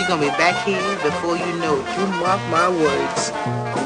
You're gonna be back here before you know it. You mark my words.